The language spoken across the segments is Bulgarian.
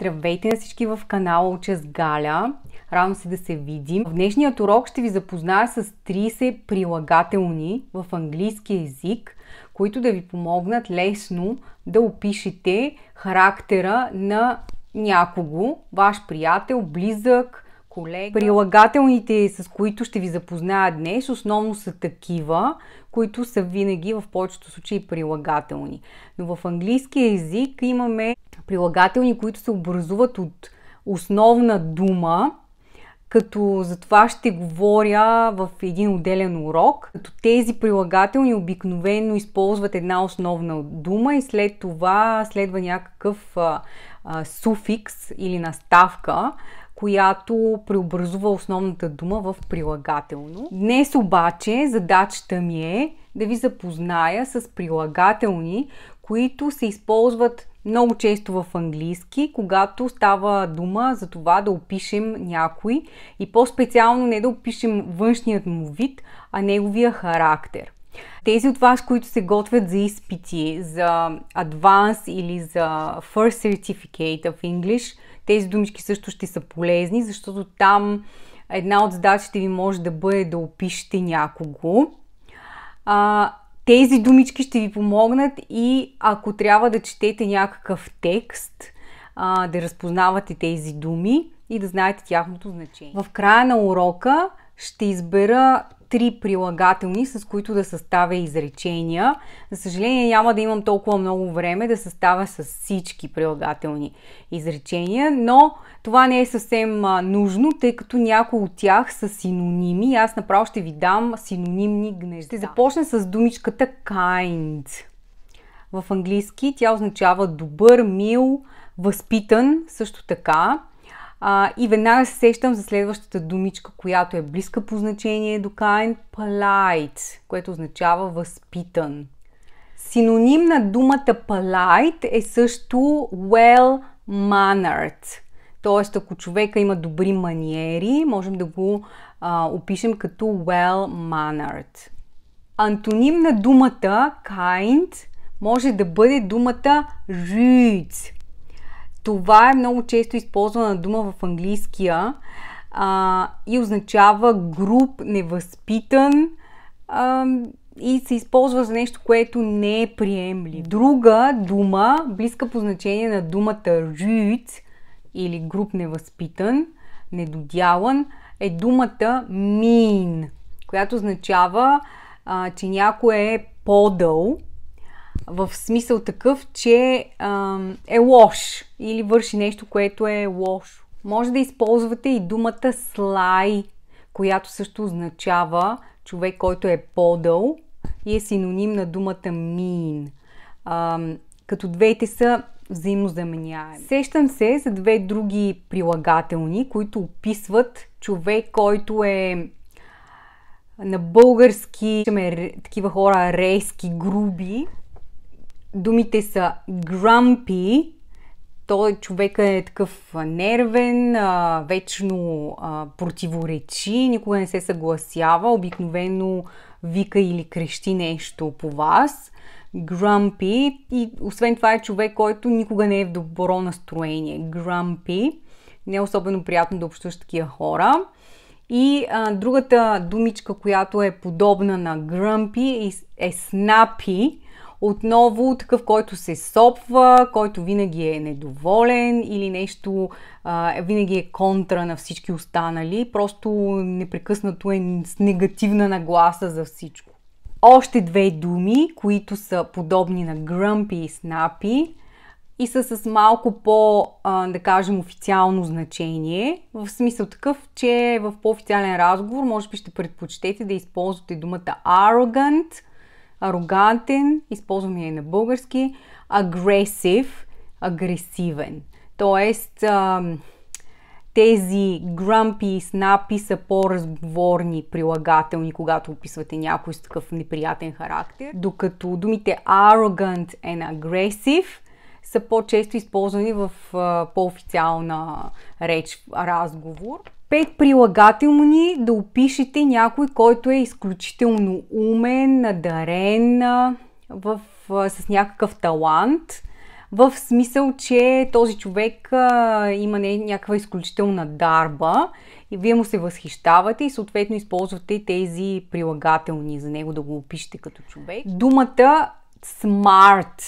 Здравейте на всички в канала Уча с Галя. Радвам се да се видим. В днешният урок ще ви запозная с 30 прилагателни в английски язик, които да ви помогнат лесно да опишете характера на някого, ваш приятел, близък, колега. Прилагателните, с които ще ви запозная днес, основно са такива, които са винаги в повечето случаи прилагателни. Но в английски язик имаме прилагателни, които се образуват от основна дума, като за това ще говоря в един отделен урок. Като тези прилагателни обикновено използват една основна дума и след това следва някакъв а, а, суфикс или наставка, която преобразува основната дума в прилагателно. Днес обаче задачата ми е да ви запозная с прилагателни, които се използват много често в английски, когато става дума за това да опишем някой и по-специално не да опишем външният му вид, а неговия характер. Тези от вас, които се готвят за изпити, за Advanced или за First Certificate of English, тези думички също ще са полезни, защото там една от задачите ви може да бъде да опишете някого. А, тези думички ще ви помогнат и ако трябва да четете някакъв текст, а, да разпознавате тези думи и да знаете тяхното значение. В края на урока ще избера три прилагателни, с които да съставя изречения. За съжаление няма да имам толкова много време да съставя с всички прилагателни изречения, но това не е съвсем нужно, тъй като някои от тях са синоними. Аз направо ще ви дам синонимни гнезда. Ще започна с думичката kind. В английски тя означава добър, мил, възпитан, също така. А, и веднага се сещам за следващата думичка, която е близка по значение до kind, polite, което означава възпитан. Синоним на думата polite е също well-mannered. Тоест, ако човека има добри маниери, можем да го а, опишем като well-mannered. Антоним на думата kind може да бъде думата rude това е много често използвана дума в английския а, и означава груп, невъзпитан а, и се използва за нещо, което не е приемливо. Друга дума, близка по значение на думата rude или груп невъзпитан, недодялан, е думата mean, която означава, а, че някой е подъл, в смисъл такъв, че е лош или върши нещо, което е лошо. Може да използвате и думата слай, която също означава човек, който е подъл и е синоним на думата. А, като двете са взаимно заменяеми. Сещам се за две други прилагателни, които описват човек, който е на български, такива хора резки, груби, Думите са grumpy, той човека е такъв нервен, вечно противоречи, никога не се съгласява, обикновено вика или крещи нещо по вас. Grumpy и освен това е човек, който никога не е в добро настроение. Grumpy. Не е особено приятно да общуваш такива хора. И а, другата думичка, която е подобна на grumpy е, е snappy отново такъв, който се сопва, който винаги е недоволен или нещо а, винаги е контра на всички останали, просто непрекъснато е с негативна нагласа за всичко. Още две думи, които са подобни на grumpy и snappy и са с малко по, а, да кажем, официално значение. В смисъл такъв, че в по-официален разговор може би ще предпочитете да използвате думата arrogant – арогантен, използваме и на български, агресив, агресивен. Тоест, тези grumpy и snappy са по-разговорни прилагателни, когато описвате някой с такъв неприятен характер, докато думите arrogant and aggressive са по-често използвани в по-официална реч, разговор пет прилагателни да опишете някой, който е изключително умен, надарен, в, с някакъв талант. в смисъл, че този човек а, има не, някаква изключителна дарба и вие му се възхищавате и съответно използвате тези прилагателни за него да го опишете като човек. Думата smart,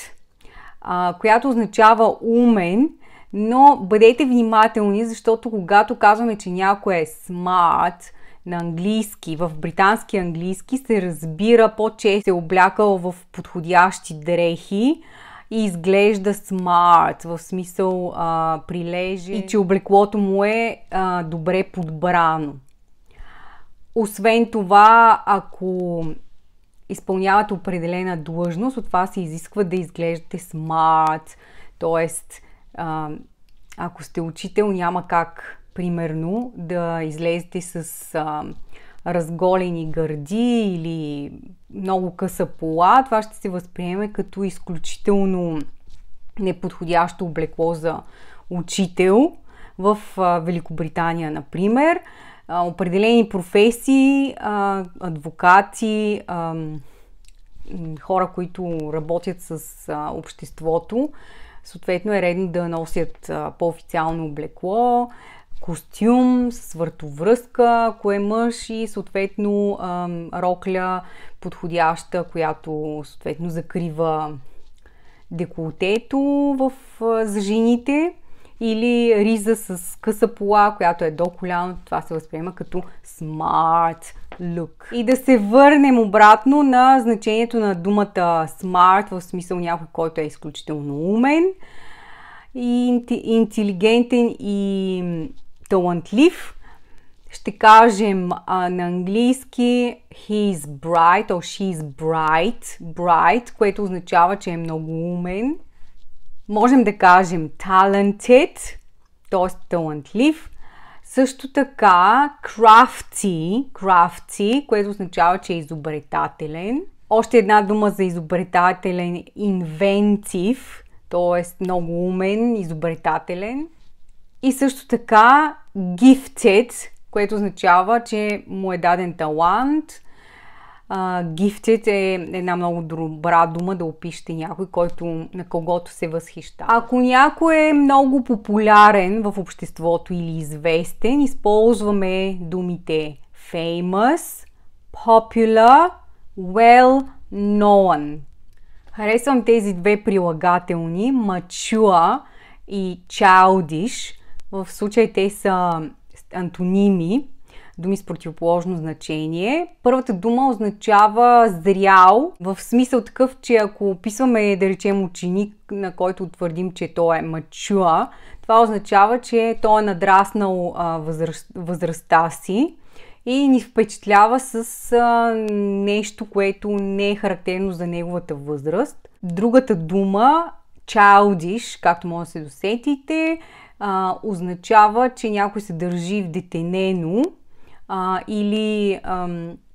а, която означава умен, но бъдете внимателни, защото когато казваме, че някой е smart на английски, в британски английски се разбира по-често се облякал в подходящи дрехи, и изглежда смарт, в смисъл а, прилежи и че облеклото му е а, добре подбрано. Освен това, ако изпълнявате определена длъжност, от вас се изисква да изглеждате смарт, т.е. ако сте учител, няма как, примерно, да излезете с а, разголени гърди или много къса пола, това ще се възприеме като изключително неподходящо облекло за учител в Великобритания, например. Определени професии, адвокати, хора, които работят с обществото, съответно е редно да носят по-официално облекло, костюм с въртовръзка, ако е мъж и съответно рокля подходяща, която съответно закрива деколтето в, за жените или риза с къса пола, която е до коляно. Това се възприема като smart look. И да се върнем обратно на значението на думата smart, в смисъл някой, който е изключително умен и интелигентен и талантлив. Ще кажем а, на английски he is bright or she is bright, bright, което означава, че е много умен. Можем да кажем talented, т.е. талантлив. Също така crafty, crafty, което означава, че е изобретателен. Още една дума за изобретателен inventive, т.е. много умен, изобретателен. И също така gifted, което означава, че му е даден талант. Gifted е една много добра дума да опишете някой, който, на когото се възхища. Ако някой е много популярен в обществото или известен, използваме думите famous, popular, well known. Харесвам тези две прилагателни, mature и childish, в случай те са антоними, думи с противоположно значение. Първата дума означава зрял, в смисъл такъв, че ако описваме, да речем, ученик, на който твърдим, че той е мачуа, това означава, че той е надраснал а, възраст, възрастта си и ни впечатлява с а, нещо, което не е характерно за неговата възраст. Другата дума, childish, както може да се досетите, а, означава, че някой се държи в детенено а, или а,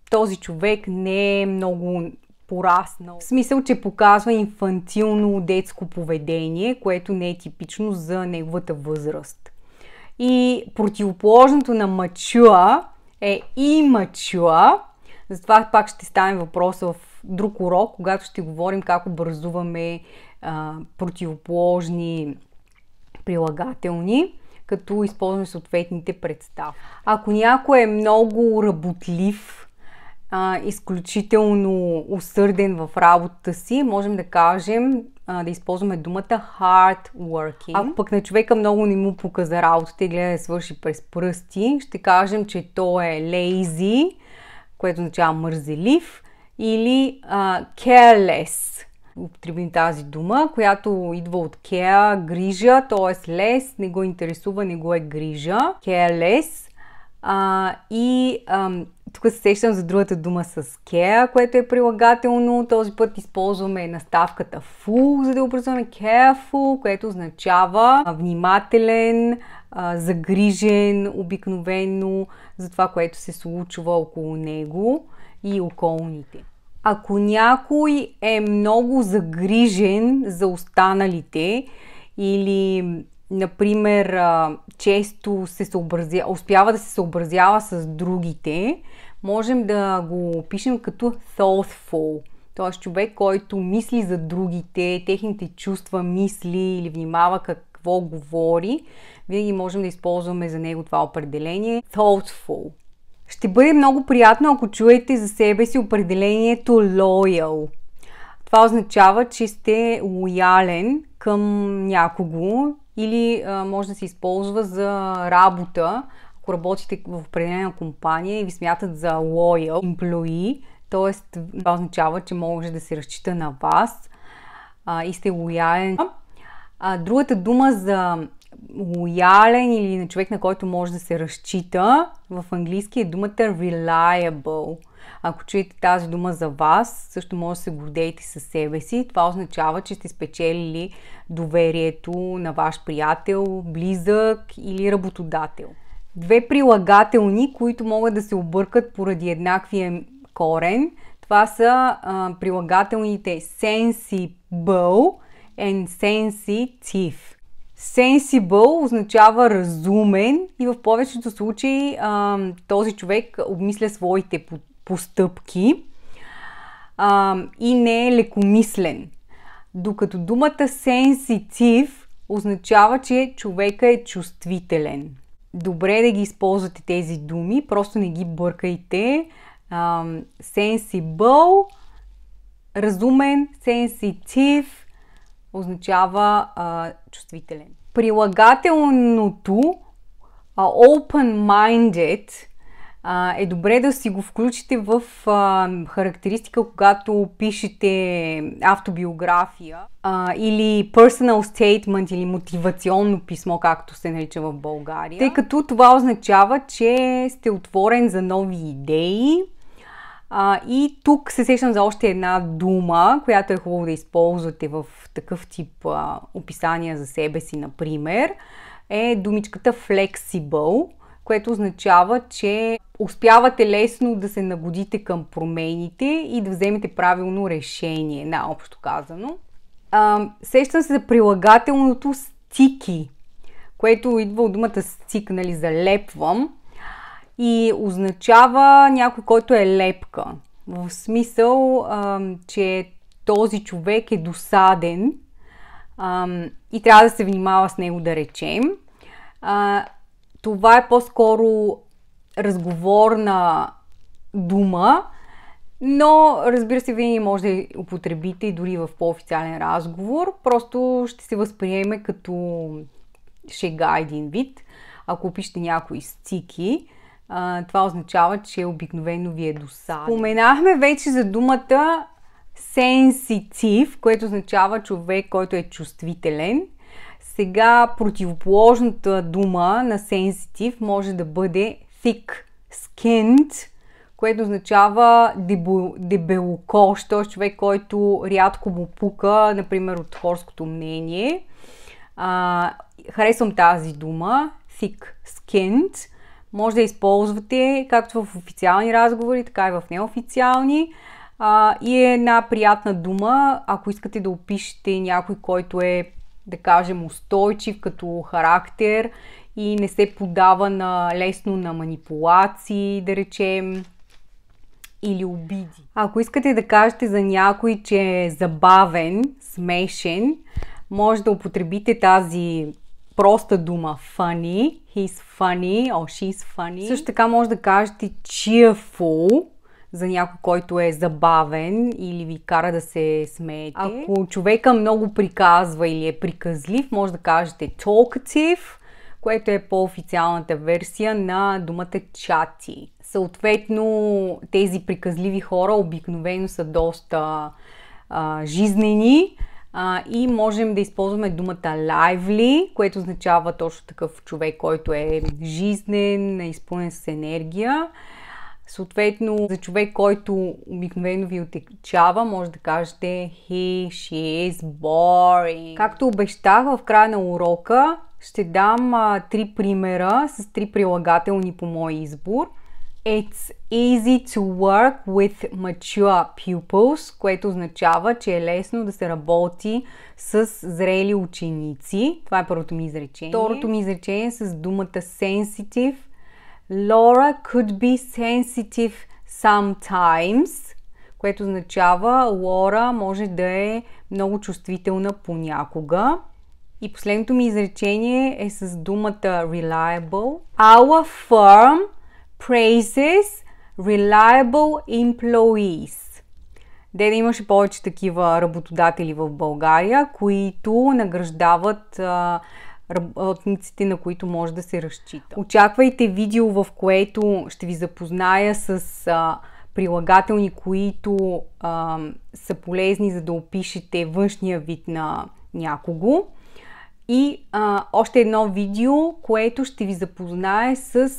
този човек не е много пораснал. В смисъл, че показва инфантилно детско поведение, което не е типично за неговата възраст. И противоположното на мачуа е имачуа. Затова пак ще стане въпрос в друг урок, когато ще говорим как образуваме а, противоположни прилагателни, като използваме съответните представи. Ако някой е много работлив, а, изключително усърден в работата си, можем да кажем а, да използваме думата hard working. Ако пък на човека много не му показа работата и гледа да свърши през пръсти, ще кажем, че той е lazy, което означава мързелив, или а, careless, употребим тази дума, която идва от care, грижа, т.е. лес, не го интересува, не го е грижа. Careless. А, и ам, тук се сещам за другата дума с care, което е прилагателно. Този път използваме наставката full, за да образуваме careful, което означава внимателен, загрижен, обикновено за това, което се случва около него и околните. Ако някой е много загрижен за останалите или, например, често се съобразява, успява да се съобразява с другите, можем да го опишем като thoughtful. т.е. човек, който мисли за другите, техните чувства, мисли или внимава какво говори, винаги можем да използваме за него това определение. Thoughtful. Ще бъде много приятно, ако чуете за себе си определението loyal. Това означава, че сте лоялен към някого или а, може да се използва за работа, ако работите в определена компания и ви смятат за loyal employee, т.е. това означава, че може да се разчита на вас а, и сте лоялен. А, другата дума за лоялен или на човек, на който може да се разчита, в английски е думата reliable. Ако чуете тази дума за вас, също може да се гордеете със себе си. Това означава, че сте спечелили доверието на ваш приятел, близък или работодател. Две прилагателни, които могат да се объркат поради еднаквия корен. Това са а, прилагателните sensible and sensitive. Sensible означава разумен и в повечето случаи а, този човек обмисля своите постъпки а, и не е лекомислен. Докато думата sensitive означава, че човека е чувствителен. Добре да ги използвате тези думи, просто не ги бъркайте. Um, sensible, разумен, sensitive означава uh, чувствителен. Прилагателното uh, open-minded а, е добре да си го включите в а, характеристика, когато пишете автобиография а, или personal statement или мотивационно писмо, както се нарича в България. Тъй като това означава, че сте отворен за нови идеи, а, и тук се сещам за още една дума, която е хубаво да използвате в такъв тип а, описания за себе си, например, е думичката flexible, което означава, че успявате лесно да се нагодите към промените и да вземете правилно решение, наобщо казано. А, сещам се за прилагателното стики, което идва от думата стик, нали, залепвам и означава някой, който е лепка. В смисъл, а, че този човек е досаден а, и трябва да се внимава с него, да речем. А, това е по-скоро разговорна дума, но разбира се, винаги може да я употребите и дори в по-официален разговор. Просто ще се възприеме като шега един вид. Ако опишете някои стики, това означава, че обикновено ви е досаден. Споменахме вече за думата sensitive, което означава човек, който е чувствителен. Сега противоположната дума на sensitive може да бъде thick skinned, което означава дебелокощ, т.е. човек, който рядко му пука, например, от хорското мнение. А, харесвам тази дума, thick skinned. Може да използвате както в официални разговори, така и в неофициални. А, и е една приятна дума, ако искате да опишете някой, който е, да кажем, устойчив като характер и не се подава на, лесно на манипулации, да речем, или обиди. Ако искате да кажете за някой, че е забавен, смешен, може да употребите тази проста дума funny, he's funny or she's funny. Също така може да кажете cheerful, за някой, който е забавен или ви кара да се смеете. Ако човека много приказва или е приказлив, може да кажете talkative, което е по-официалната версия на думата чати. Съответно, тези приказливи хора обикновено са доста а, жизнени а, и можем да използваме думата lively, което означава точно такъв човек, който е жизнен, изпълнен с енергия. Съответно, за човек, който обикновено ви отечава, може да кажете he, she is boring. Както обещах в края на урока, ще дам а, три примера с три прилагателни по мой избор. It's easy to work with mature pupils, което означава, че е лесно да се работи с зрели ученици. Това е първото ми изречение. Второто ми изречение е с думата sensitive – Laura could be sensitive sometimes, което означава Лора може да е много чувствителна понякога. И последното ми изречение е с думата reliable. Our firm praises reliable employees. Де да имаше повече такива работодатели в България, които награждават работниците, на които може да се разчита. Очаквайте видео, в което ще ви запозная с а, прилагателни, които а, са полезни за да опишете външния вид на някого. И а, още едно видео, което ще ви запознае с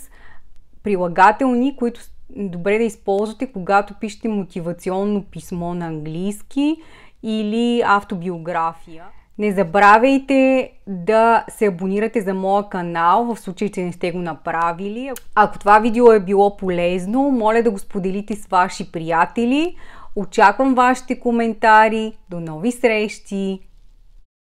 прилагателни, които добре да използвате, когато пишете мотивационно писмо на английски или автобиография. Не забравяйте да се абонирате за моя канал, в случай, че не сте го направили. Ако това видео е било полезно, моля да го споделите с ваши приятели. Очаквам вашите коментари. До нови срещи!